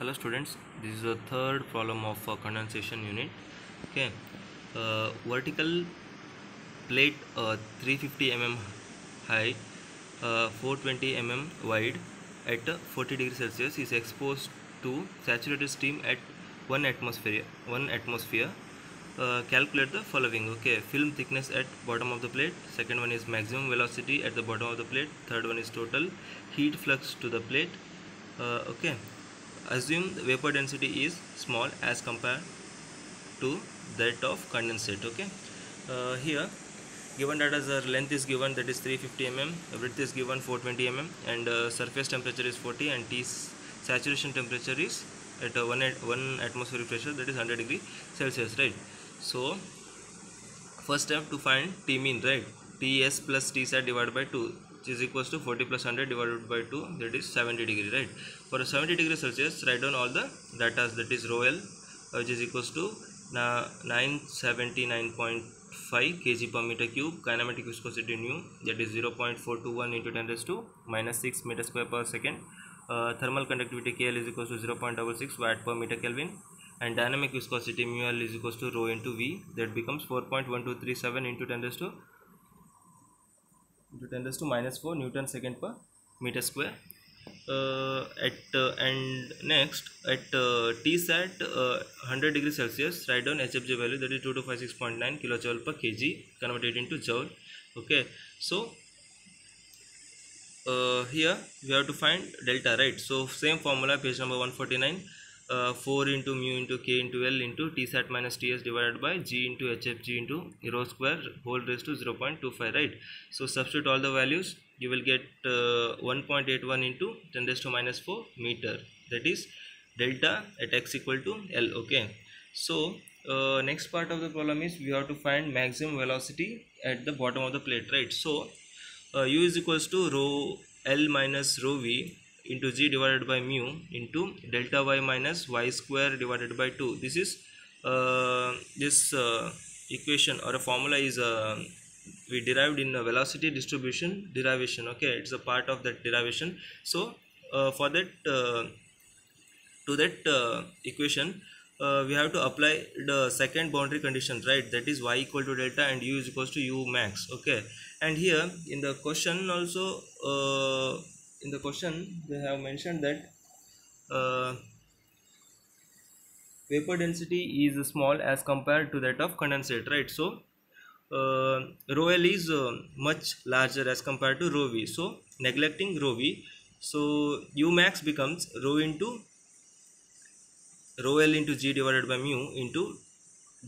hello students this is the third problem of condensation unit. Okay uh, vertical plate uh, 350 mm high uh, 420 mm wide at uh, 40 degrees celsius is exposed to saturated steam at 1 atmosphere 1 atmosphere. Uh, calculate the following okay film thickness at bottom of the plate second one is maximum velocity at the bottom of the plate third one is total heat flux to the plate. Uh, okay assume the vapor density is small as compared to that of condensate okay? Uh, here given that as the length is given that is 350 mm width is given 420 mm and uh, surface temperature is 40 and T saturation temperature is at uh, 1 at 1 atmospheric pressure that is 100 degree celsius right? So first step to find T mean right? Ts plus T sat divided by 2 which is equals to 40 plus 100 divided by 2 that is 70 degree right for 70 degree celsius write down all the data that is rho l which is equals to 979.5 kg per meter cube kinematic viscosity nu that is 0.421 into 10 raised to minus 6 meter square per second uh, thermal conductivity kl is equals to 0.66 watt per meter kelvin and dynamic viscosity mu l is equals to rho into v that becomes 4.1237 into 10 raised to tends to minus four newton second per metre square eight and next at T sat hundred degree Celsius right down h f g value that is two two five six point nine kilo joule per K G converted into joule okay so here we have to find delta right so same formula page number one forty nine uh, 4 into mu into k into L into T sat minus Ts divided by G into HFG into rho square whole raised to 0.25 right? So substitute all the values you will get uh, 1.81 into 10 raised to minus 4 meter that is delta at x equal to L okay? So uh, next part of the problem is we have to find maximum velocity at the bottom of the plate right? So uh, u is equals to rho L minus rho V into g divided by mu into delta y minus y square divided by 2 this is uh, this uh, equation or a formula is uh, we derived in a velocity distribution derivation okay? It's a part of that derivation. So uh, for that uh, to that uh, equation we have to apply the second boundary condition right? That is y equal to delta and u is equals to u max okay? And here in the question also in the question they have mentioned that uh, vapor density is small as compared to that of condensate right? So uh, rho l is uh, much larger as compared to rho v. So neglecting rho v so u max becomes rho into rho l into g divided by mu into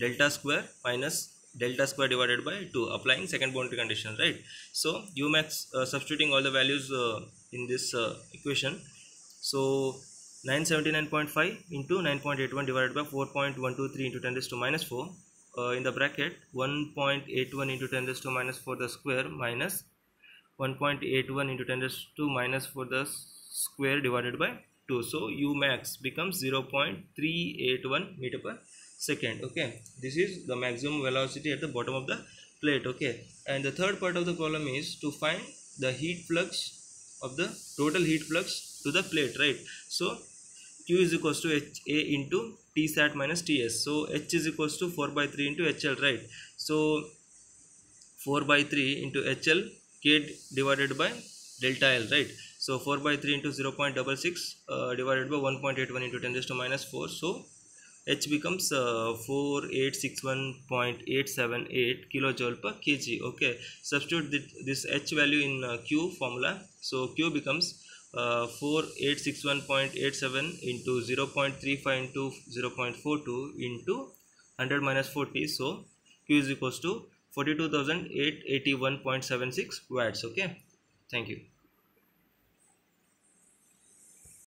delta square minus delta square divided by 2 applying second boundary condition right? So u max uh, substituting all the values uh, in this uh, equation. So 979.5 into 9.81 divided by 4.123 into 10 raised to minus 4 uh, in the bracket 1.81 into 10 raised to minus 4 the square minus 1.81 into 10 raised to minus 4 the square divided by 2 so u max becomes 0.381 meter per second okay? This is the maximum velocity at the bottom of the plate okay? And the third part of the problem is to find the heat flux of the total heat flux to the plate right? So q is equals to h a into t sat minus ts so h is equals to 4 by 3 into hl right? So 4 by 3 into hl k divided by delta l right? So 4 by 3 into 0.66 uh, divided by 1.81 into 10 raised to minus 4 so h becomes uh, 4861.878 kilojoule per kg okay? Substitute this h value in uh, q formula. So q becomes uh, 4861.87 into 0.35 into 0.42 into 100 minus 40 so q is equals to 42881.76 watts okay thank you